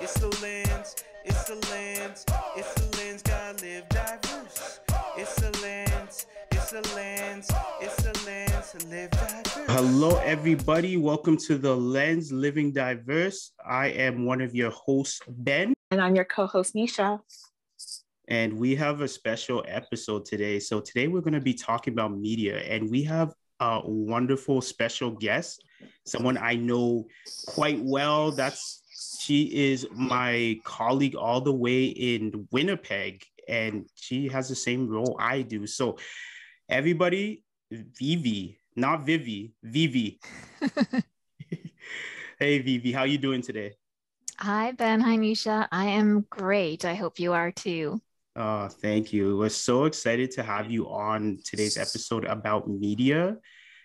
It's the lens, it's the lens, it's the lens, gotta live diverse. It's the lens, it's the lens, it's the lens, live diverse. Hello, everybody. Welcome to the Lens Living Diverse. I am one of your hosts, Ben. And I'm your co host, Neisha. And we have a special episode today. So, today we're going to be talking about media, and we have a wonderful special guest, someone I know quite well. That's she is my colleague all the way in Winnipeg, and she has the same role I do. So, everybody, Vivi, not Vivi, Vivi. hey, Vivi, how you doing today? Hi, Ben. Hi, Neisha. I am great. I hope you are too. Oh, thank you. We're so excited to have you on today's episode about media.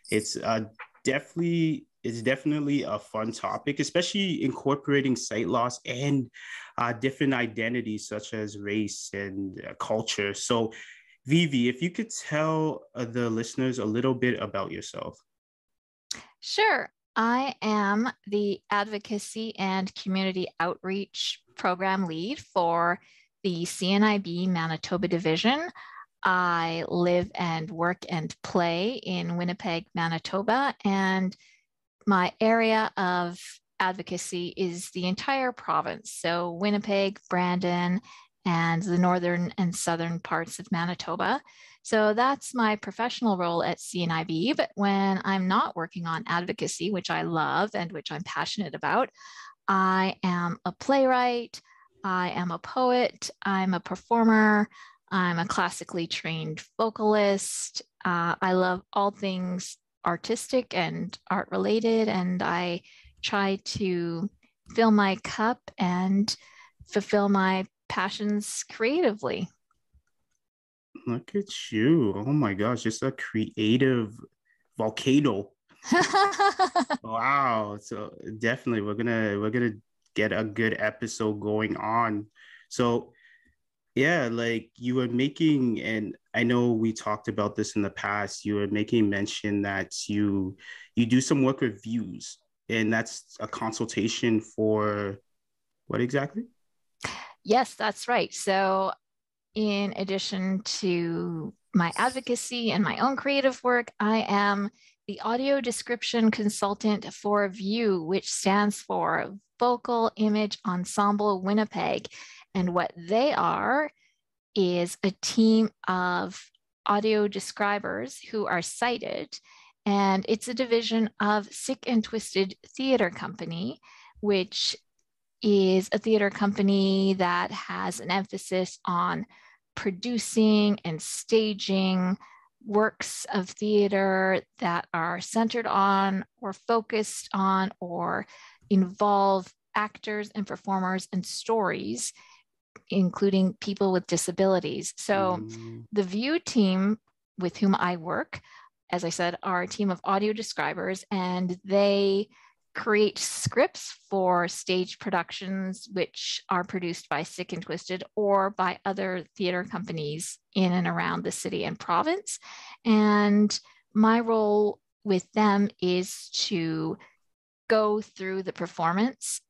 It's uh, definitely it's definitely a fun topic, especially incorporating sight loss and uh, different identities such as race and uh, culture. So, Vivi, if you could tell uh, the listeners a little bit about yourself. Sure. I am the advocacy and community outreach program lead for the CNIB Manitoba division. I live and work and play in Winnipeg, Manitoba, and my area of advocacy is the entire province. So, Winnipeg, Brandon, and the northern and southern parts of Manitoba. So, that's my professional role at CNIB. But when I'm not working on advocacy, which I love and which I'm passionate about, I am a playwright, I am a poet, I'm a performer, I'm a classically trained vocalist. Uh, I love all things artistic and art related, and I try to fill my cup and fulfill my passions creatively. Look at you. Oh my gosh, just a creative volcano. wow. So definitely we're gonna we're gonna get a good episode going on. So yeah, like you were making, and I know we talked about this in the past. You were making mention that you you do some work with views, and that's a consultation for what exactly? Yes, that's right. So, in addition to my advocacy and my own creative work, I am the audio description consultant for VIEW, which stands for Vocal Image Ensemble Winnipeg. And what they are is a team of audio describers who are sighted. And it's a division of Sick and Twisted Theater Company, which is a theater company that has an emphasis on producing and staging works of theater that are centered on or focused on or involve actors and performers and stories including people with disabilities. So mm. the VIEW team with whom I work, as I said, are a team of audio describers, and they create scripts for stage productions, which are produced by Sick and Twisted or by other theater companies in and around the city and province. And my role with them is to go through the performance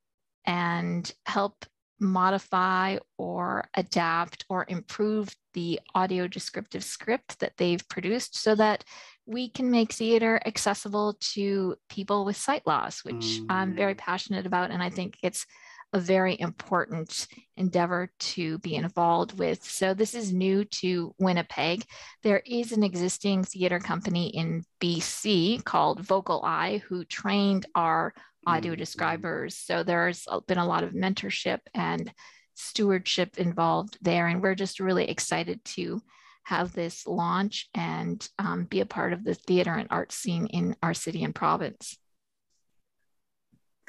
and help modify or adapt or improve the audio descriptive script that they've produced so that we can make theater accessible to people with sight loss, which mm. I'm very mm. passionate about. And I think it's a very important endeavor to be involved with. So, this is new to Winnipeg. There is an existing theater company in BC called VocalEye who trained our audio mm-hmm. describers. So there's been a lot of mentorship and stewardship involved there. And we're just really excited to have this launch and um, be a part of the theater and art scene in our city and province.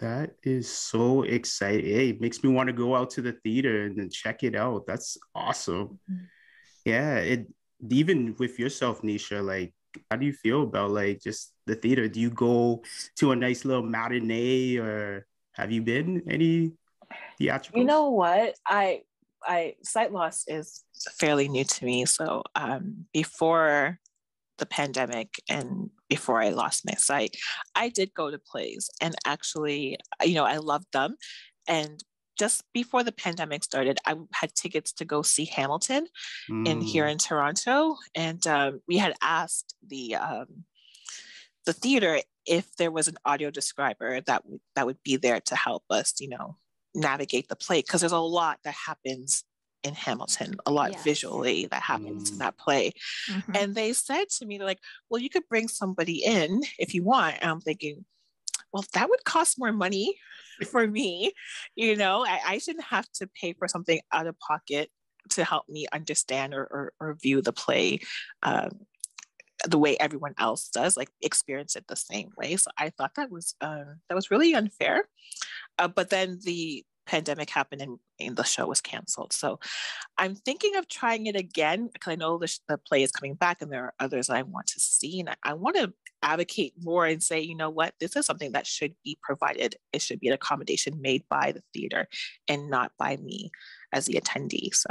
That is so exciting. Hey, it makes me want to go out to the theater and then check it out. That's awesome. Mm-hmm. Yeah, it even with yourself, Neisha, like how do you feel about like just the theater? Do you go to a nice little matinee or have you been any theatrical? You know what? I I sight loss is fairly new to me. So um, before the pandemic and before I lost my sight, I did go to plays and actually, you know, I loved them. And just before the pandemic started, I had tickets to go see Hamilton mm. in here mm. in Toronto, and um, we had asked the um, the theater if there was an audio describer that would that would be there to help us, you know, navigate the play because there's a lot that happens in Hamilton, a lot yes. visually that happens mm. in that play. Mm-hmm. And they said to me, like, well, you could bring somebody in if you want. And I'm thinking, well, that would cost more money for me. You know, I, I shouldn't have to pay for something out of pocket to help me understand or, or, or view the play um, the way everyone else does, like experience it the same way. So I thought that was uh, that was really unfair. Uh, but then the pandemic happened and, and, the show was canceled. So I'm thinking of trying it again because I know the, the play is coming back and there are others I want to see. And I, I want to advocate more and say, you know what, this is something that should be provided. It should be an accommodation made by the theater and not by me as the attendee. So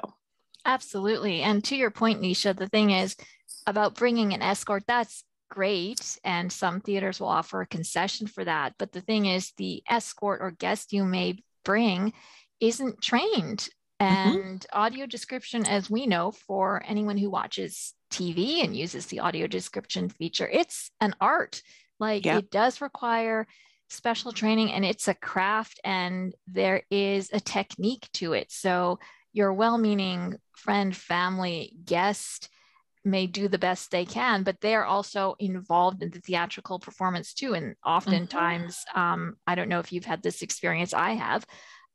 absolutely. And to your point, Neisha, the thing is about bringing an escort, that's great. And some theaters will offer a concession for that. But the thing is, the escort or guest you may bring isn't trained. Mm-hmm. And mm-hmm. audio description, as we know, for anyone who watches TV and uses the audio description feature, it's an art. Like yeah. it does require special training and it's a craft and there is a technique to it. So your well meaning friend, family, guest may do the best they can, but they are also involved in the theatrical performance too. And oftentimes, mm-hmm. um, I don't know if you've had this experience, I have.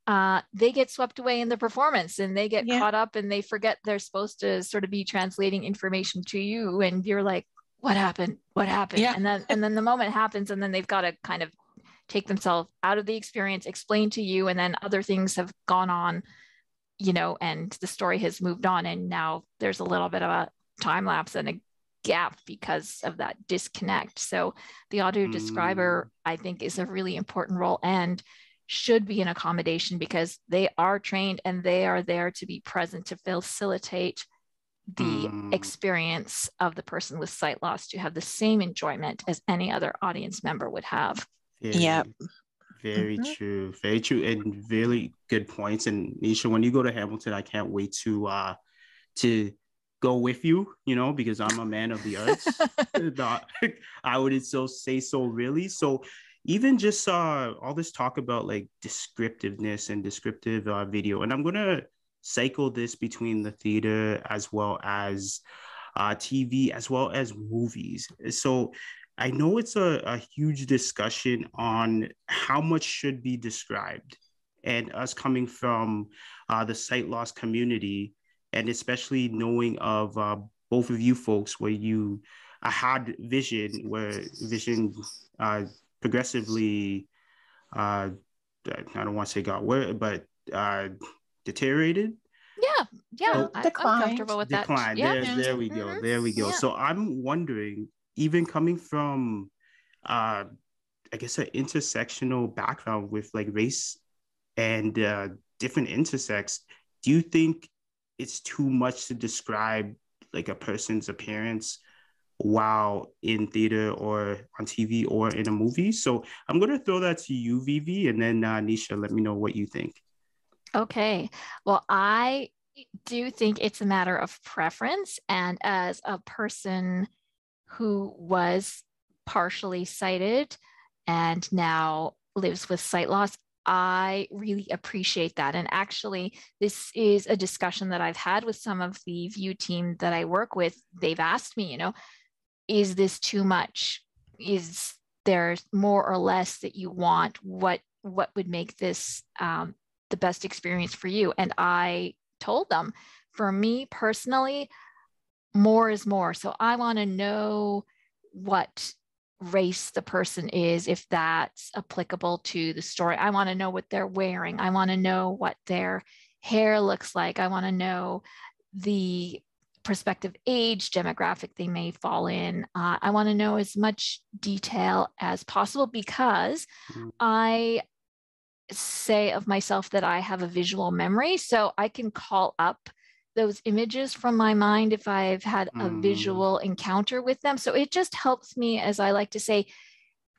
Uh, they get swept away in the performance and they get yeah. caught up and they forget they're supposed to sort of be translating information to you and you're like what happened what happened yeah. and then and then the moment happens and then they've got to kind of take themselves out of the experience explain to you and then other things have gone on you know and the story has moved on and now there's a little bit of a time lapse and a gap because of that disconnect. So the audio mm. describer, I think, is a really important role and should be an accommodation because they are trained and they are there to be present to facilitate the mm. experience of the person with sight loss to have the same enjoyment as any other audience member would have. Yeah. Yep. Very mm-hmm. true. Very true. And really good points. And Neisha, when you go to Hamilton, I can't wait to uh to go with you, you know, because I'm a man of the arts. I would so say so really. So even just uh, all this talk about like descriptiveness and descriptive uh, video, and I'm gonna cycle this between the theater as well as uh, TV as well as movies. So I know it's a, a huge discussion on how much should be described, and us coming from uh, the sight loss community and especially knowing of uh, both of you folks where you uh, had vision where vision uh, progressively uh, I don't want to say got worse, but uh, deteriorated. Yeah, yeah, so, I, am comfortable with decline. that. Yeah. There, there we go. Mm-hmm. There we go. Yeah. So I'm wondering, even coming from, uh, I guess, an intersectional background with like race and uh, different intersects, do you think it's too much to describe like a person's appearance while in theater or on TV or in a movie. So I'm going to throw that to you, Vivi, and then uh, Neisha, let me know what you think. Okay. Well, I do think it's a matter of preference. And as a person who was partially sighted and now lives with sight loss, I really appreciate that. And actually, this is a discussion that I've had with some of the VIEW team that I work with. They've asked me, you know, is this too much? Is there more or less that you want? What what would make this um, the best experience for you? And I told them, for me personally, more is more. So I want to know what race the person is, if that's applicable to the story. I want to know what they're wearing. I want to know what their hair looks like. I want to know the prospective age demographic they may fall in. Uh, I want to know as much detail as possible because mm-hmm. I say of myself that I have a visual memory. So I can call up those images from my mind if I've had a mm. visual encounter with them. So it just helps me, as I like to say,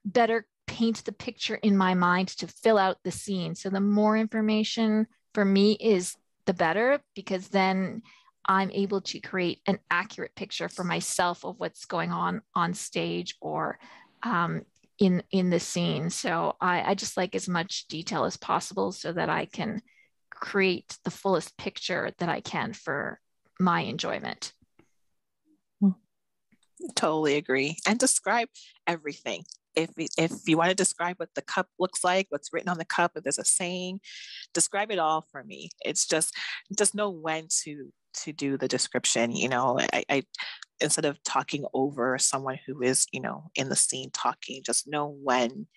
better paint the picture in my mind to fill out the scene. So the more information for me is the better because then I'm able to create an accurate picture for myself of what's going on on stage or um, in in the scene. So I, I just like as much detail as possible so that I can create the fullest picture that I can for my enjoyment. Totally agree. And describe everything. If, if you want to describe what the cup looks like, what's written on the cup, if there's a saying, describe it all for me. It's just just know when to to do the description. You know, I, I instead of talking over someone who is, you know, in the scene talking, just know when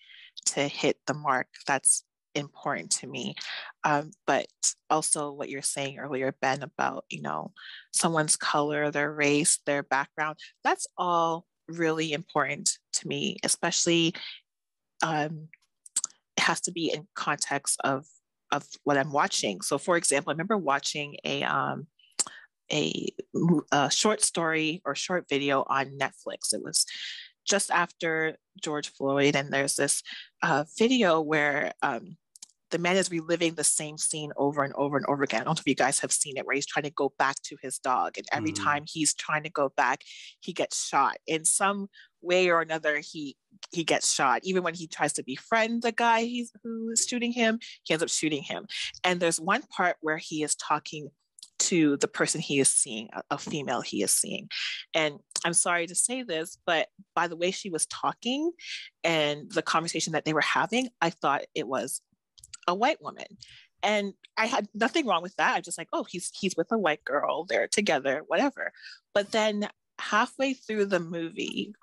to hit the mark. That's important to me. Um, but also what you're saying earlier, Ben, about, you know, someone's color, their race, their background, that's all really important to me, especially um, it has to be in context of of what I'm watching. So for example, I remember watching a um, a, a short story or short video on Netflix. It was just after George Floyd, and there's this uh, video where um, the man is reliving the same scene over and over and over again. I don't know if you guys have seen it, where he's trying to go back to his dog, and every mm. time he's trying to go back, he gets shot in some way or another. He he gets shot. Even when he tries to befriend the guy he's who is shooting him, he ends up shooting him. And there's one part where he is talking to the person he is seeing, a, a female he is seeing. And I'm sorry to say this, but by the way she was talking and the conversation that they were having, I thought it was a white woman. And I had nothing wrong with that. I'm just like, oh, he's he's with a white girl, they're together, whatever. But then halfway through the movie,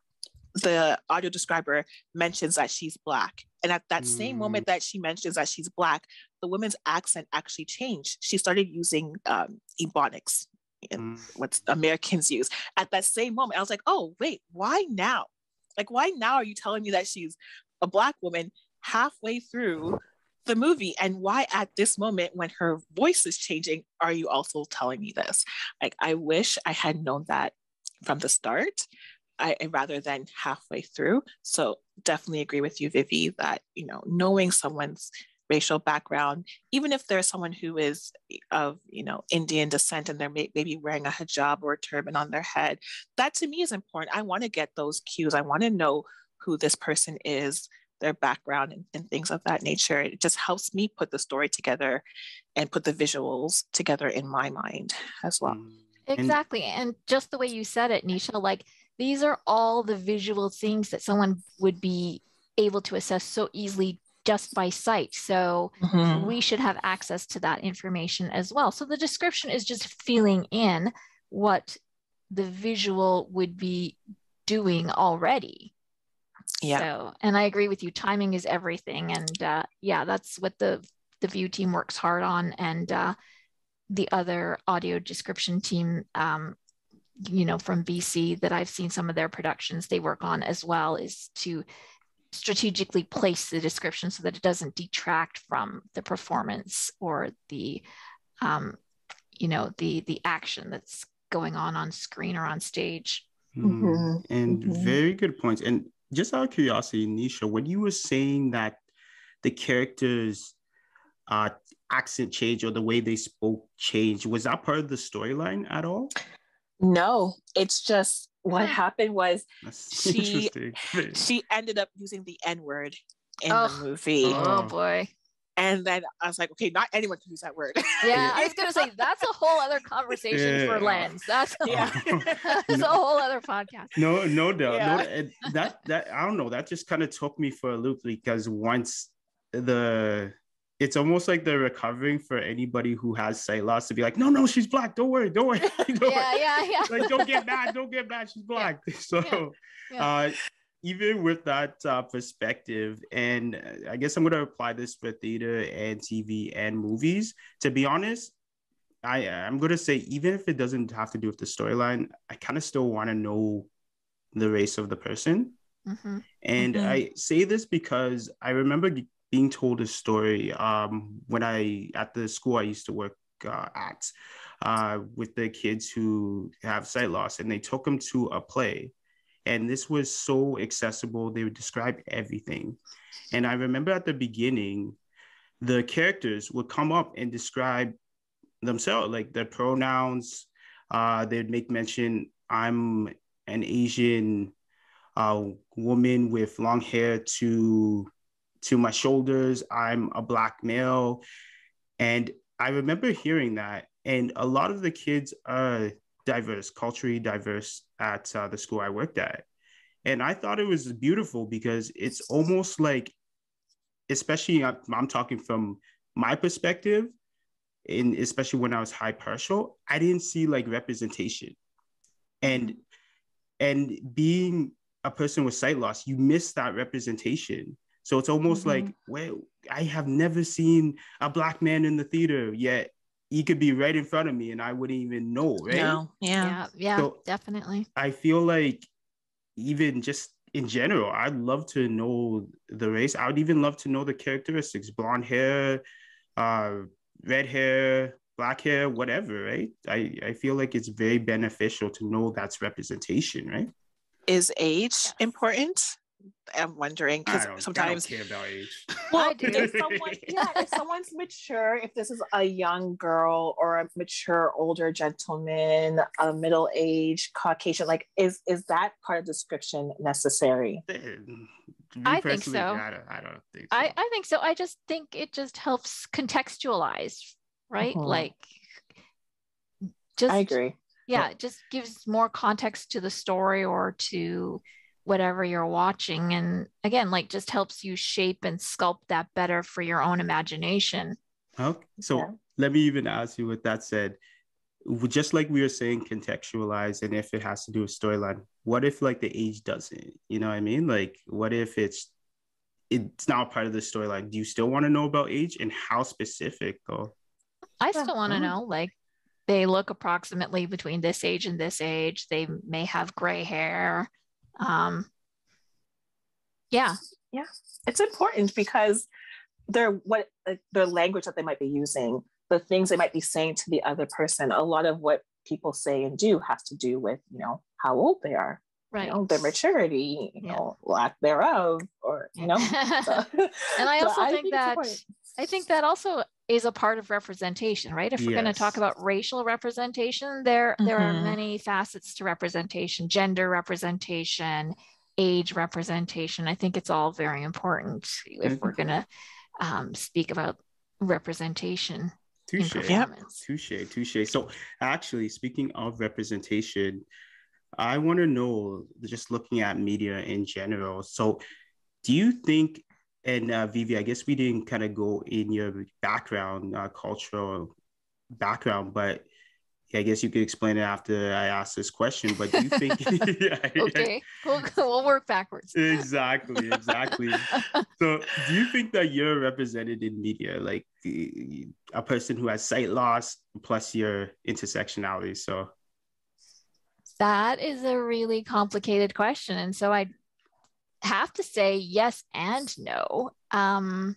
the audio describer mentions that she's black. And at that mm. same moment that she mentions that she's black, the woman's accent actually changed. She started using um, Ebonics, mm. what Americans use. At that same moment, I was like, oh, wait, why now? Like, why now are you telling me that she's a black woman halfway through the movie? And why at this moment, when her voice is changing, are you also telling me this? Like, I wish I had known that from the start. I, rather than halfway through. So definitely agree with you, Vivi, that you know knowing someone's racial background, even if there's someone who is of you know Indian descent and they're may- maybe wearing a hijab or a turban on their head, that to me is important. I want to get those cues. I want to know who this person is, their background, and, and things of that nature. It just helps me put the story together and put the visuals together in my mind as well. Mm. Exactly. And just the way you said it, Neisha, like these are all the visual things that someone would be able to assess so easily just by sight. So mm-hmm. we should have access to that information as well. So the description is just filling in what the visual would be doing already. Yeah. So, and I agree with you. Timing is everything, and uh, yeah, that's what the the VIEW team works hard on, and uh, the other audio description team um, you know from bc that i've seen some of their productions they work on as well is to strategically place the description so that it doesn't detract from the performance or the um, you know the the action that's going on on screen or on stage mm-hmm. mm-hmm. and mm-hmm. very good points and just out of curiosity neisha when you were saying that the characters uh accent change or the way they spoke change was that part of the storyline at all? No, it's just what happened was That's she she ended up using the N word in oh, the movie. Oh boy. And then I was like, okay, not anyone can use that word. Yeah, I was gonna say that's a whole other conversation yeah. for Lens. That's a, yeah. that's a whole other podcast. No, no doubt. Yeah. No, that that I don't know. That just kind of took me for a loop because once the it's almost like they're recovering for anybody who has sight loss to be like, no, no, she's black. Don't worry, don't worry. don't yeah, yeah, yeah. Like, don't get mad, don't get mad. She's black. Yeah. So, yeah. Yeah. Uh, even with that uh, perspective, and I guess I'm going to apply this for theater and TV and movies. To be honest, I I'm going to say even if it doesn't have to do with the storyline, I kind of still want to know the race of the person. Mm-hmm. And mm-hmm. I say this because I remember being told a story um, when I at the school I used to work uh, at. uh, with the kids who have sight loss, and they took them to a play. And this was so accessible. They would describe everything. And I remember at the beginning, the characters would come up and describe themselves, like their pronouns. Uh, they'd make mention, I'm an Asian uh, woman with long hair to to my shoulders. I'm a black male. And I remember hearing that. And a lot of the kids are diverse, culturally diverse at uh, the school I worked at. And I thought it was beautiful because it's almost like, especially I'm, I'm talking from my perspective, and especially when I was high partial, I didn't see like representation. And and being a person with sight loss, you miss that representation. So it's almost mm-hmm. like, well, I have never seen a black man in the theater yet. He could be right in front of me and I wouldn't even know, right? No, yeah. Yeah, yeah so definitely. I feel like even just in general, I'd love to know the race. I would even love to know the characteristics, blonde hair, uh, red hair, black hair, whatever, right? I, I feel like it's very beneficial to know that's representation, right? Is age important? I'm wondering because sometimes care about age. Well, if someone, yeah, if someone's mature, if this is a young girl or a mature older gentleman, a middle aged Caucasian, like is is that part of description necessary? I think so. I don't, I don't think so. I, I think so. I just think it just helps contextualize, right? Uh-huh. Like just I agree. Yeah, it just gives more context to the story or to whatever you're watching and again like just helps you shape and sculpt that better for your own imagination. Okay so yeah. let me even ask you with that said just like we were saying contextualize and if it has to do with storyline what if like the age doesn't you know what i mean? Like what if it's it's not part of the storyline? Do you still want to know about age and how specific though? I still want to uh-huh. know like they look approximately between this age and this age. They may have gray hair um, yeah. Yeah. It's important because they're what their language that they might be using the things they might be saying to the other person a lot of what people say and do has to do with you know how old they are right. you know, their maturity you yeah. know lack thereof or you know. So, and i also so think, I think that i think that also is a part of representation, right? If we're yes. going to talk about racial representation, there mm-hmm. there are mm-hmm. many facets to representation, gender representation, age representation. I think it's all very important if we're going to um, speak about representation. Touche. Yeah. Touche. Touche. So, actually, speaking of representation, I want to know, just looking at media in general. So, do you think and uh, Vivi, I guess we didn't kind of go in your background, uh, cultural background, but I guess you could explain it after I ask this question. But do you think? okay, we'll, we'll work backwards. exactly, exactly. so, do you think that you're represented in media, like a person who has sight loss plus your intersectionality? So, that is a really complicated question, and so I have to say yes and no. Um,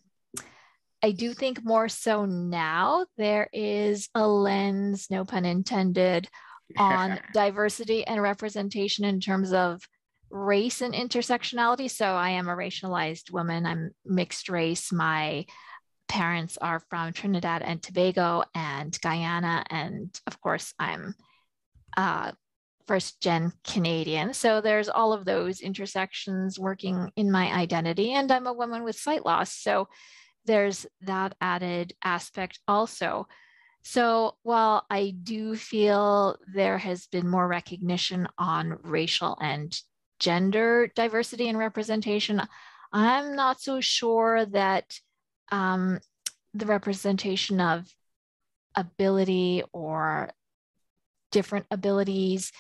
I do think more so now there is a lens, no pun intended, on diversity and representation in terms of race and intersectionality. So I am a racialized woman, I'm mixed race. My parents are from Trinidad and Tobago and Guyana. And of course, I'm uh, first gen Canadian. So there's all of those intersections working in my identity. And I'm a woman with sight loss. So there's that added aspect also. So while I do feel there has been more recognition on racial and gender diversity and representation, I'm not so sure that um, the representation of ability or different abilities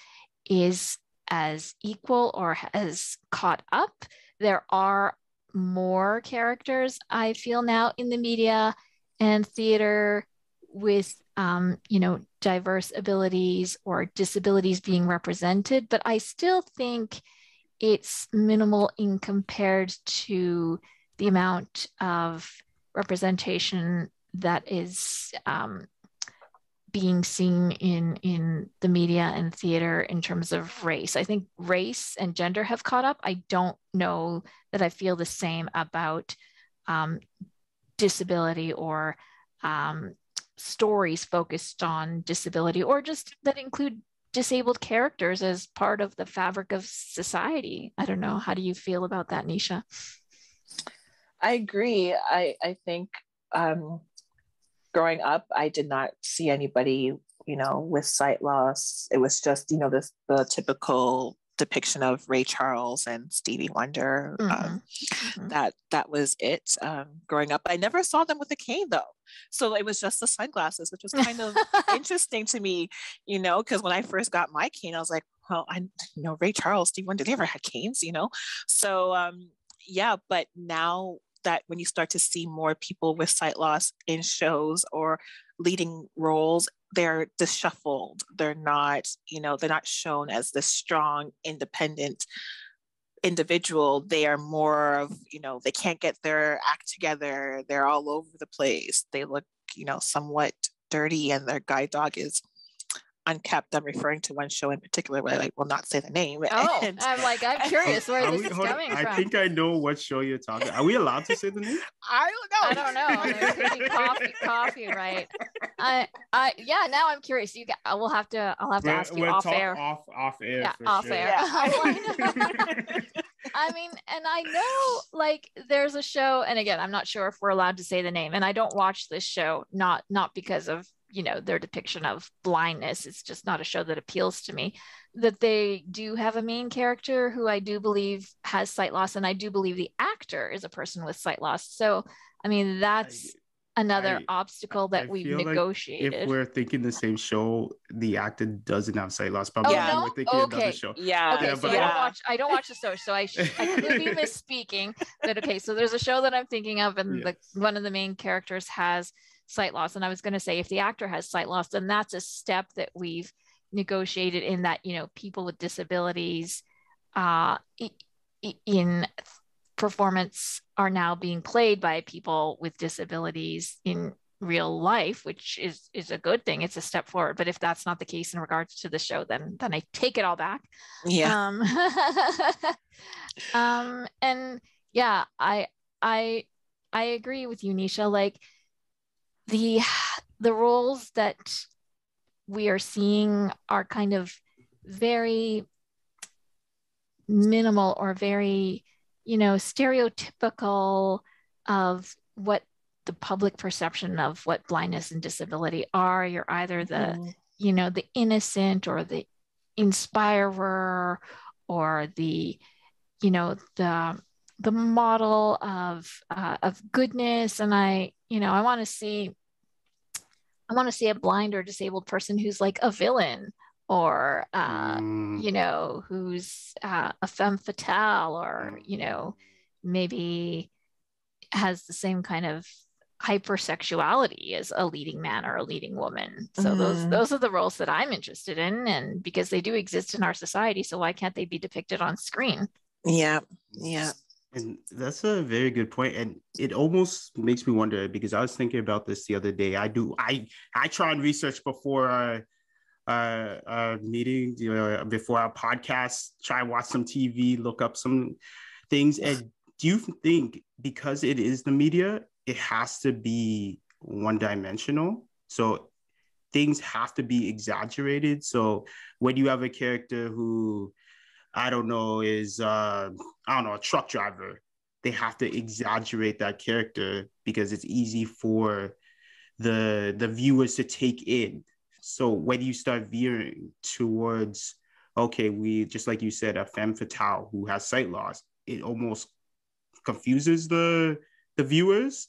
is as equal or has caught up. There are more characters, I feel now, in the media and theater with, um, you know, diverse abilities or disabilities being represented, but I still think it's minimal in compared to the amount of representation that is um, being seen in in the media and theater in terms of race. I think race and gender have caught up. I don't know that I feel the same about um, disability or um, stories focused on disability or just that include disabled characters as part of the fabric of society. I don't know. How do you feel about that, Neisha? I agree. I, I think um, growing up, I did not see anybody, you know, with sight loss. It was just, you know, this the typical depiction of Ray Charles and Stevie Wonder. Um, mm-hmm. Um, mm-hmm. That that was it. Um, growing up, I never saw them with a cane though, so it was just the sunglasses, which was kind of interesting to me, you know, because when I first got my cane, I was like, well, I you know Ray Charles, Stevie Wonder, they never had canes, you know, so um, yeah. But now that when you start to see more people with sight loss in shows or leading roles they're disshuffled. They're not you know they're not shown as the strong independent individual. They are more of you know they can't get their act together. They're all over the place. They look you know somewhat dirty and their guide dog is unkept. I'm referring to one show in particular where I will not say the name. Oh, and, I'm like, I'm curious where this we, is coming on, from. I think I know what show you're talking. Are we allowed to say the name? I don't know. I don't know. coffee, coffee, right? I, I, yeah. Now I'm curious. You, I will have to. I'll have to we're, ask you off air. Off, off air. Yeah, off sure. air. Yeah. I mean, and I know like there's a show, and again, I'm not sure if we're allowed to say the name, and I don't watch this show not not because of you know their depiction of blindness it's just not a show that appeals to me that they do have a main character who i do believe has sight loss and i do believe the actor is a person with sight loss so i mean that's I, another I, obstacle that I we've negotiated like if we're thinking the same show the actor doesn't have sight loss probably oh, no? we're thinking okay. another show yeah okay yeah, so yeah. I, don't watch, I don't watch the show so i, sh- I could be misspeaking but okay so there's a show that i'm thinking of and yes. the, one of the main characters has sight loss. And I was going to say, if the actor has sight loss, then that's a step that we've negotiated in that, you know, people with disabilities uh, in performance are now being played by people with disabilities in real life which is is a good thing. It's a step forward. But if that's not the case in regards to the show then then i take it all back. Yeah. Um, um and yeah i i i agree with you neisha. Like the the roles that we are seeing are kind of very minimal or very you know stereotypical of what the public perception of what blindness and disability are you're either the mm-hmm. you know the innocent or the inspirer or the you know the the model of uh, of goodness. And i you know i want to see i want to see a blind or disabled person who's like a villain or uh, mm. you know who's uh, a femme fatale or you know maybe has the same kind of hypersexuality as a leading man or a leading woman. So mm. those those are the roles that i'm interested in. And because they do exist in our society so why can't they be depicted on screen? Yeah yeah and that's a very good point, and it almost makes me wonder because I was thinking about this the other day. I do I I try and research before our uh, uh meeting, you know, before our podcast. Try watch some TV, look up some things. And do you think because it is the media, it has to be one dimensional? So things have to be exaggerated. So when you have a character who I don't know, is uh, I don't know, a truck driver. They have to exaggerate that character because it's easy for the the viewers to take in. So when you start veering towards, okay, we just like you said, a femme fatale who has sight loss, it almost confuses the the viewers.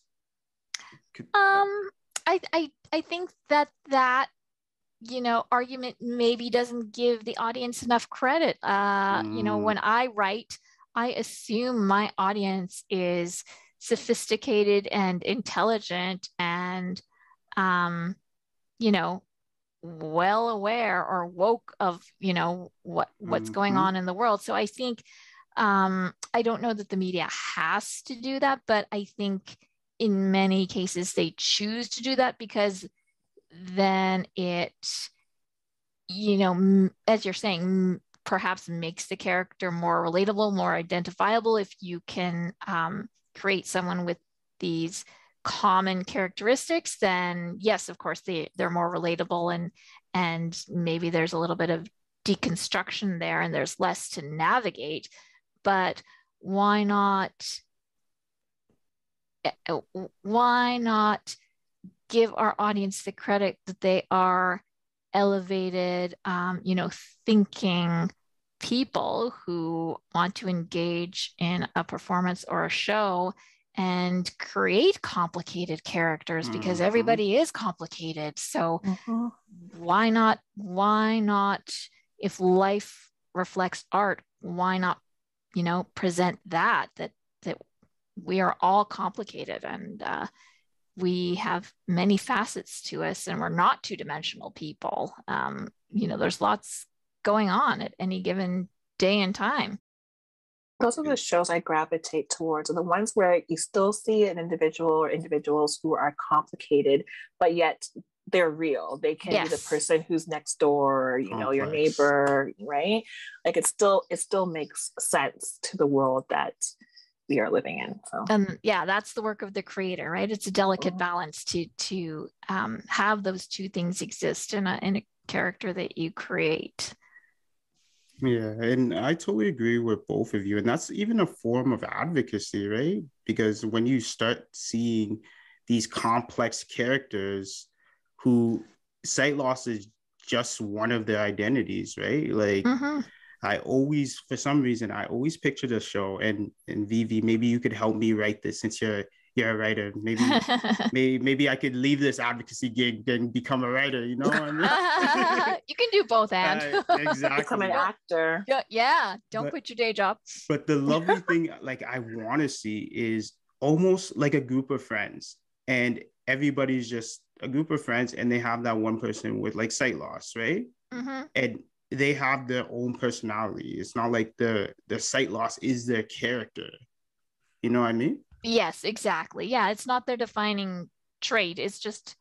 Um, I I I think that that you know argument maybe doesn't give the audience enough credit uh mm. you know when mm. i write i assume my audience is sophisticated and intelligent and um you know well aware or woke of you know what what's mm-hmm. going on in the world so i think um i don't know that the media has to do that but i think in many cases they choose to do that because then it, you know, as you're saying, perhaps makes the character more relatable, more identifiable if you can um, create someone with these common characteristics then yes of course they they're more relatable and and maybe there's a little bit of deconstruction there and there's less to navigate but why not eh, eh, why not give our audience the credit that they are elevated um, you know thinking people who want to engage in a performance or a show and create complicated characters mm-hmm. because everybody is complicated so mm-hmm. why not why not if life reflects art why not you know present that that that we are all complicated and uh, we have many facets to us and we're not two-dimensional people um, you know there's lots going on at any given day and time those are the shows I gravitate towards, are the ones where you still see an individual or individuals who are complicated, but yet they're real. They can yes. be the person who's next door, you Complex. know, your neighbor, right? Like it still it still makes sense to the world that we are living in. So um, yeah, that's the work of the creator, right? It's a delicate mm-hmm. balance to to um, have those two things exist in a in a character that you create. Yeah, and I totally agree with both of you. And that's even a form of advocacy, right? Because when you start seeing these complex characters who sight loss is just one of their identities, right? Like mm-hmm. I always, for some reason, I always picture the show and and Vivi, maybe you could help me write this since you're you're a writer. Maybe, maybe, maybe I could leave this advocacy gig and become a writer. You know, you can do both, and uh, exactly become an actor. Yeah, don't but, quit your day job. But the lovely thing, like I want to see, is almost like a group of friends, and everybody's just a group of friends, and they have that one person with like sight loss, right? Mm-hmm. And they have their own personality. It's not like the the sight loss is their character. You know what I mean? Yes, exactly. Yeah, it's not their defining trait. It's just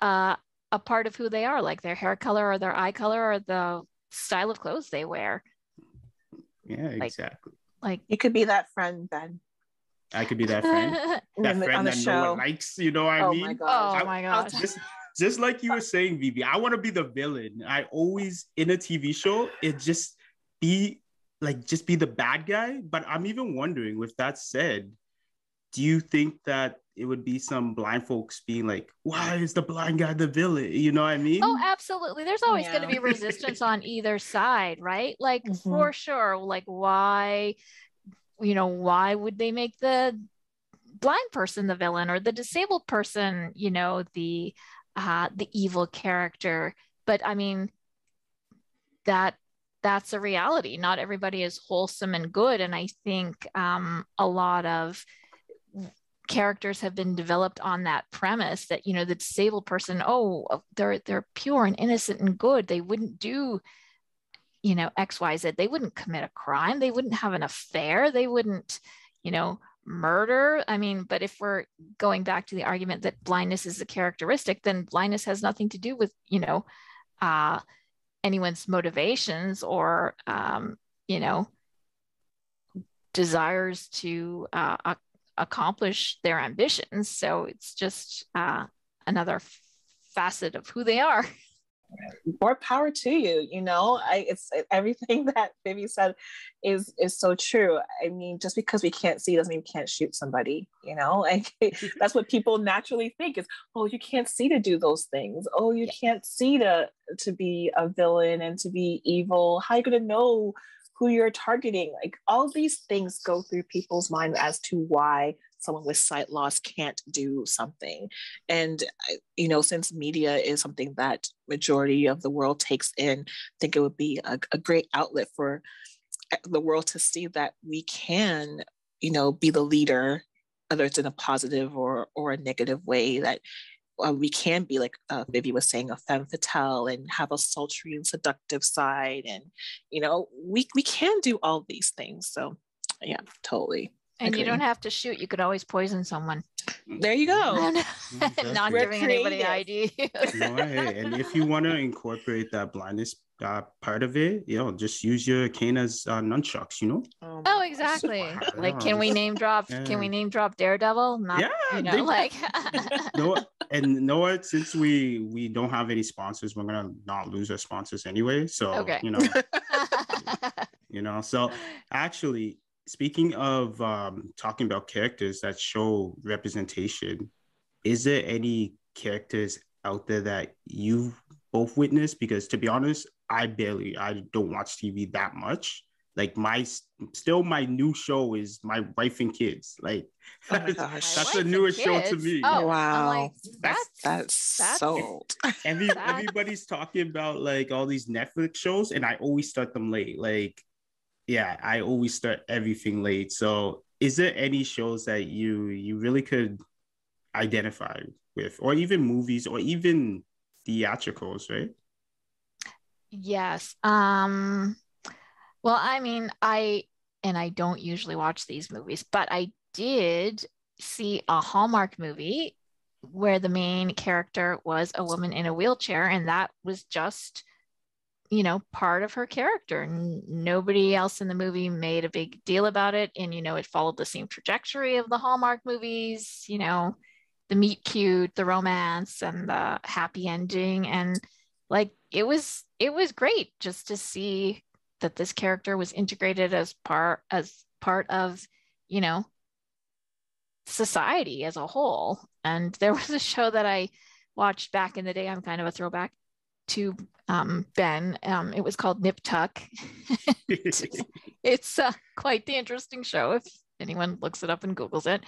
uh, a part of who they are, like their hair color or their eye color or the style of clothes they wear. Yeah, exactly. Like, it could be that friend, Ben. I could be that friend. that friend that show. no one likes. You know what I oh mean? My gosh. Oh my gosh. Just, just like you were saying, Vivi, I want to be the villain. I always in a TV show, it just be like just be the bad guy. But I'm even wondering, with that said, do you think that it would be some blind folks being like, why is the blind guy the villain? You know what I mean? Oh, absolutely. There's always yeah. going to be resistance on either side, right? Like, mm-hmm. for sure. Like, why, you know, why would they make the blind person the villain or the disabled person, you know, the, uh, the evil character? But I mean, that that's a reality. Not everybody is wholesome and good. And I think um, a lot of characters have been developed on that premise that you know the disabled person oh they're they're pure and innocent and good they wouldn't do you know xyz they wouldn't commit a crime they wouldn't have an affair they wouldn't you know murder i mean but if we're going back to the argument that blindness is a characteristic then blindness has nothing to do with you know uh anyone's motivations or um you know desires to uh, accomplish their ambitions. So it's just uh, another facet of who they are. More power to you. You know, I it's everything that Vivi said is is so true. I mean, just because we can't see doesn't mean we can't shoot somebody. You know, like that's what people naturally think is, oh, you can't see to do those things. Oh, you yeah. can't see to to be a villain and to be evil. How are you gonna know who you're targeting. Like all these things go through people's mind as to why someone with sight loss can't do something. And you know, since media is something that majority of the world takes in, I think it would be a, a great outlet for eh, the world to see that we can, you know, be the leader, whether it's in a positive or or a negative way. That uh, we can be like uh, Vivi was saying, a femme fatale and have a sultry and seductive side, and you know, we we can do all these things. So, yeah, totally. And you don't have to shoot; you could always poison someone. there you go. Not giving anybody ideas. no, hey, and if you want to incorporate that blindness uh, part of it, you know, just use your cane as uh, nunchucks, you know? Oh, oh exactly. like, can we name drop? Yeah. Can we name drop Daredevil? Not, yeah, you know, they, like. no, and know what? Since we we don't have any sponsors, we're gonna not lose our sponsors anyway. So okay. you know, you know. So actually, speaking of um, talking about characters that show representation, is there any characters out there that you've both witnessed? Because to be honest, I barely, I don't watch TV that much. Like my, still my new show is my wife and kids. Like oh that's, that's the newest show to me. Oh wow, like, that's, that's that's sold. Every, everybody's talking about like all these Netflix shows, and I always start them late. Like yeah, I always start everything late. So is there any shows that you you really could identify with or even movies or even theatricals, right? Yes. Um well, I mean, I and I don't usually watch these movies, but I did see a Hallmark movie where the main character was a woman in a wheelchair and that was just you know part of her character nobody else in the movie made a big deal about it and you know it followed the same trajectory of the hallmark movies you know the meet cute the romance and the happy ending and like it was it was great just to see that this character was integrated as part as part of you know society as a whole and there was a show that i watched back in the day i'm kind of a throwback to um, Ben. Um, it was called Nip Tuck. it's uh, quite the interesting show if anyone looks it up and Googles it.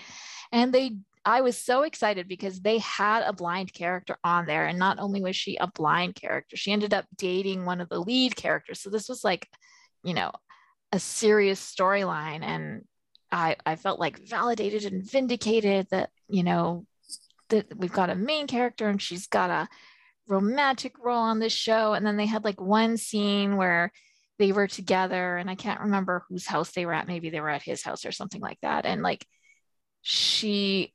And they, I was so excited because they had a blind character on there. And not only was she a blind character, she ended up dating one of the lead characters. So this was like, you know, a serious storyline. And I, I felt like validated and vindicated that, you know, that we've got a main character and she's got a romantic role on this show. And then they had like one scene where they were together and I can't remember whose house they were at. Maybe they were at his house or something like that. And like she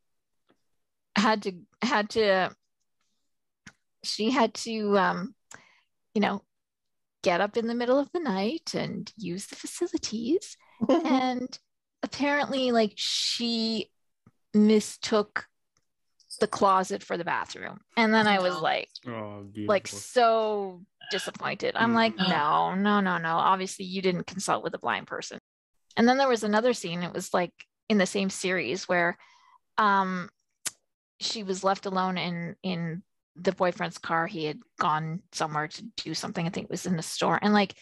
had to had to she had to um you know get up in the middle of the night and use the facilities and apparently like she mistook the closet for the bathroom. And then I was like, oh, like so disappointed. I'm like, mm. no, no, no, no. Obviously, you didn't consult with a blind person. And then there was another scene. It was like in the same series where um, she was left alone in in the boyfriend's car. He had gone somewhere to do something. I think it was in the store. And like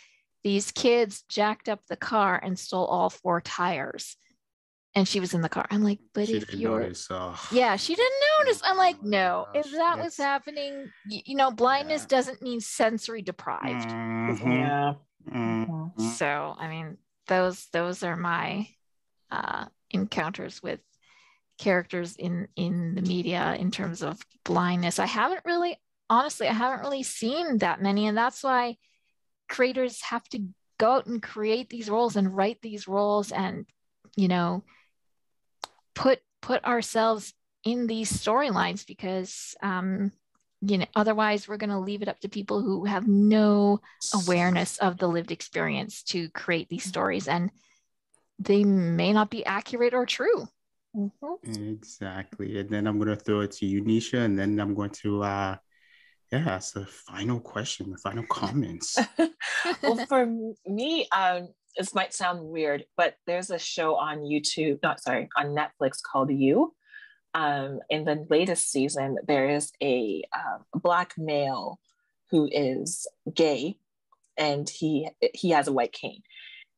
these kids jacked up the car and stole all four tires and she was in the car. I'm like, but she if you're, notice, oh. yeah, she didn't notice. I'm like, no, if that That's... was happening, you, you know, blindness yeah. doesn't mean sensory deprived. Mm-hmm. Yeah. Mm-hmm. So, I mean, those those are my uh, encounters with characters in in the media in terms of blindness. I haven't really, honestly, I haven't really seen that many, and that's why creators have to go out and create these roles and write these roles and you know put put ourselves in these storylines because um, you know otherwise we're going to leave it up to people who have no awareness of the lived experience to create these stories and they may not be accurate or true mm-hmm. exactly and then i'm going to throw it to you neisha and then i'm going to uh yeah that's the final question the final comments well for me um this might sound weird, but there's a show on YouTube, not sorry, on Netflix called You. Um, in the latest season, there is a um, black male who is gay, and he he has a white cane.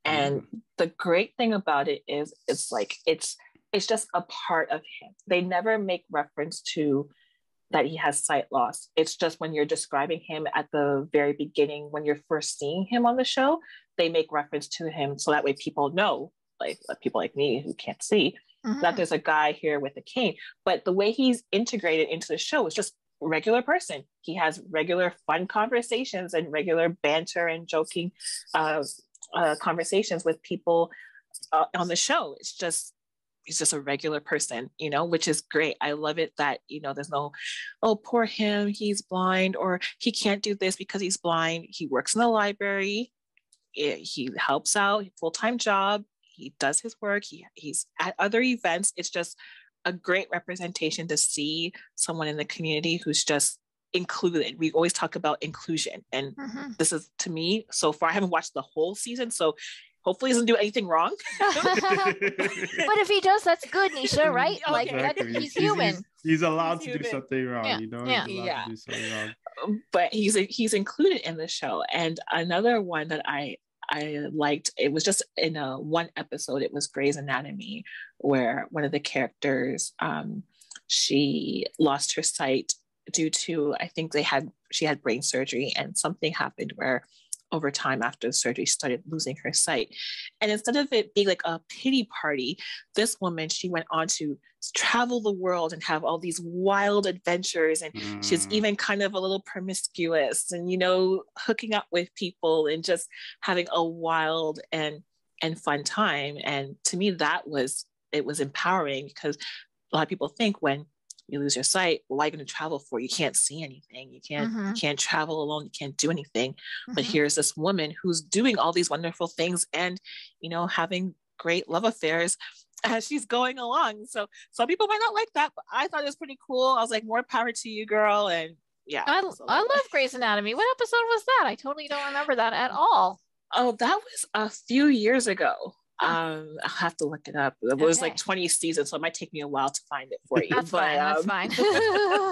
And mm. the great thing about it is, it's like it's it's just a part of him. They never make reference to that he has sight loss. It's just when you're describing him at the very beginning, when you're first seeing him on the show, they make reference to him so that way people know, like people like me who can't see, mm-hmm. that there's a guy here with a cane. But the way he's integrated into the show is just regular person. He has regular fun conversations and regular banter and joking uh, uh, conversations with people uh, on the show. It's just he's just a regular person, you know, which is great. I love it that, you know, there's no, oh, poor him, he's blind, or he can't do this because he's blind. He works in the library, it, he helps out, full time job, he does his work, he, he's at other events. It's just a great representation to see someone in the community who's just included. We always talk about inclusion, and mm-hmm. this is to me so far. I haven't watched the whole season, so hopefully he doesn't do anything wrong. but if he does, that's good, Neisha, right? Okay. Like exactly. he's, human. He's, he's allowed he's to human. do something wrong, yeah. you know? Yeah. yeah. Um, but he's he's included in the show. And another one that I I liked, it was just in a one episode, it was Grey's Anatomy, where one of the characters um she lost her sight due to I think they had she had brain surgery and something happened where over time after the surgery started losing her sight. And instead of it being like a pity party, this woman, she went on to travel the world and have all these wild adventures. And mm. she's even kind of a little promiscuous and, you know, hooking up with people and just having a wild and and fun time. And to me, that was it was empowering because a lot of people think when you lose your sight why are you going to travel for? You can't see anything. You can't mm-hmm. you can't travel alone. You can't do anything. Mm-hmm. but here's this woman who's doing all these wonderful things and you know having great love affairs as she's going along. So some people might not like that but i thought it was pretty cool. I was like more power to you girl. And yeah i, I love grey's anatomy. What episode was that? I totally don't remember that at all. Oh that was a few years ago um, I'll have to look it up. It was okay. like 20 seasons, so it might take me a while to find it for you. That's but, fine. Um...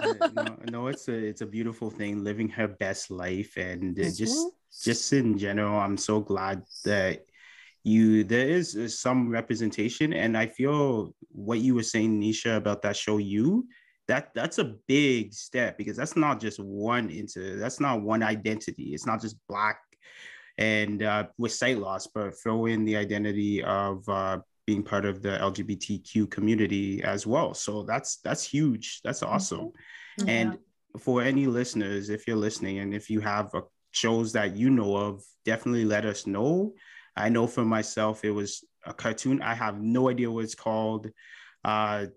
That's fine. no, no, it's a it's a beautiful thing, living her best life, and mm-hmm. just just in general, I'm so glad that you there is some representation, and I feel what you were saying, Neisha, about that show. You that that's a big step because that's not just one into that's not one identity. It's not just black and uh, with sight loss, but throw in the identity of uh, being part of the LGBTQ community as well. So that's that's huge. That's mm-hmm. awesome. Mm-hmm. And for any listeners, if you're listening and if you have uh, shows that you know of, definitely let us know. I know for myself, it was a cartoon. I have no idea what it's called. Uh,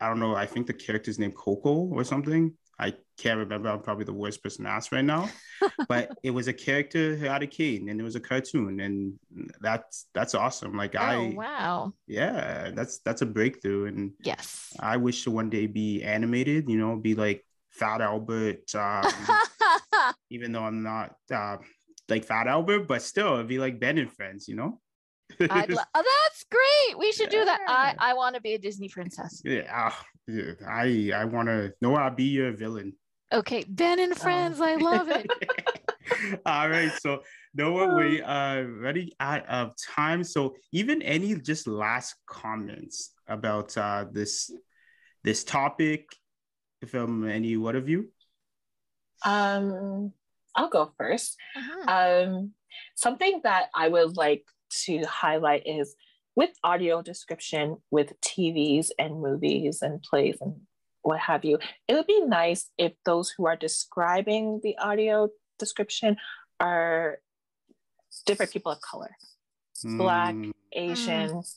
I don't know. I think the character's named Coco or something. I can't remember. I'm probably the worst person to ask right now. but it was a character out of Kane and it was a cartoon. And that's that's awesome. Like oh, I wow. Yeah, that's that's a breakthrough. And yes, I wish to one day be animated, you know, be like Fat Albert. Um, even though I'm not uh, like Fat Albert, but still it'd be like Ben and Friends, you know? lo- oh, that's great. We should yeah. do that. I, I want to be a Disney princess. Yeah, yeah. I I want to know I'll be your villain. Okay, Ben and Friends. Um. I love it. All right, so Noah, we are ready out of time. So even any just last comments about uh, this this topic from any one of you? Um, I'll go 1st uh-huh. Um, something that I would like to highlight is with audio description with TVs and movies and plays and what have you. It would be nice if those who are describing the audio description are different people of color, mm. Black, Asian, mm.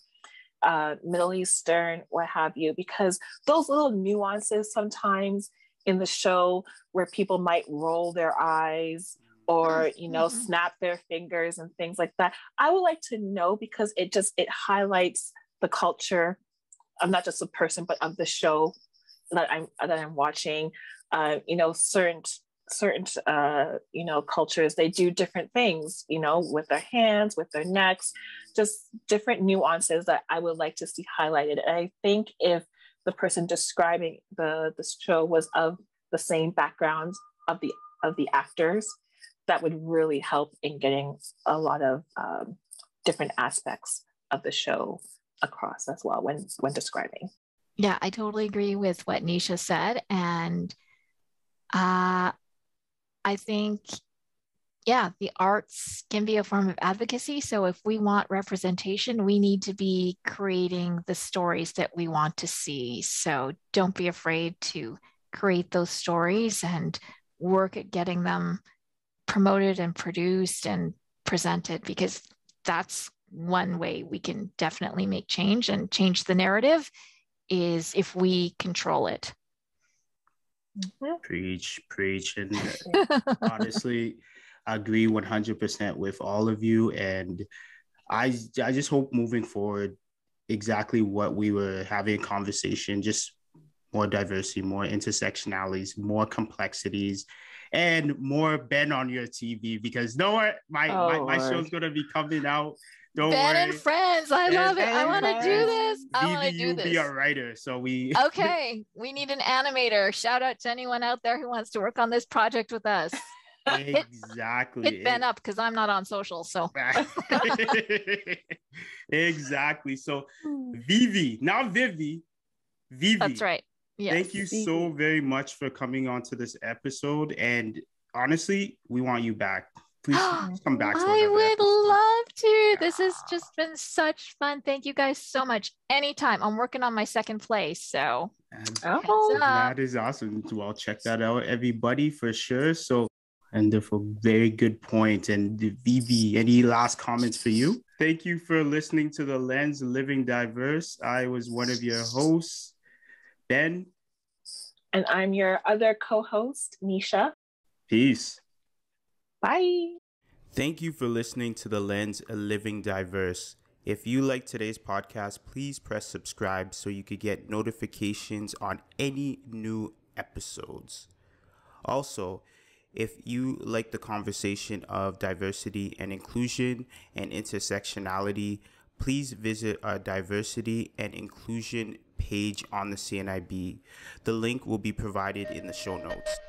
uh, Middle Eastern, what have you, because those little nuances sometimes in the show where people might roll their eyes or you know mm-hmm. snap their fingers and things like that i would like to know because it just it highlights the culture of not just a person but of the show that I'm that I'm watching, uh, you know, certain certain uh, you know cultures they do different things, you know, with their hands, with their necks, just different nuances that I would like to see highlighted. And I think if the person describing the the show was of the same background of the of the actors, that would really help in getting a lot of um, different aspects of the show across as well when when describing. Yeah, I totally agree with what Neisha said. And uh, I think, yeah, the arts can be a form of advocacy. So if we want representation, we need to be creating the stories that we want to see. So don't be afraid to create those stories and work at getting them promoted and produced and presented because that's one way we can definitely make change and change the narrative is if we control it. Mm-hmm. Preach, preach. And honestly, I agree 100% with all of you. And I, I just hope moving forward, exactly what we were having a conversation, just more diversity, more intersectionalities, more complexities, and more Ben on your TV because no one, my, oh, my, my show's gonna be coming out. Don't ben worry. and friends. I and love it. I want to do this. I want to do this. be a writer, so we. okay, we need an animator. Shout out to anyone out there who wants to work on this project with us. Exactly. Hit, hit Ben up because I'm not on social. So. exactly. So, Vivi, now Vivi, Vivi. That's right. Yes. Thank you so very much for coming on to this episode. And honestly, we want you back. Please come back. I would episode. love to. This has just been such fun. Thank you guys so much. Anytime. I'm working on my second place. So oh, that is awesome. Well, check that out, everybody, for sure. So and therefore very good point. And Vivi, any last comments for you? Thank you for listening to the Lens Living Diverse. I was one of your hosts. Ben. And I'm your other co host, Neisha. Peace. Bye. Thank you for listening to The Lens a Living Diverse. If you like today's podcast, please press subscribe so you could get notifications on any new episodes. Also, if you like the conversation of diversity and inclusion and intersectionality, please visit our diversity and inclusion page on the CNIB. The link will be provided in the show notes.